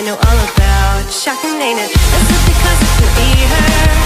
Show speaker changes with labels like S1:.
S1: I know all about. Shocking, ain't it? Because it could be her.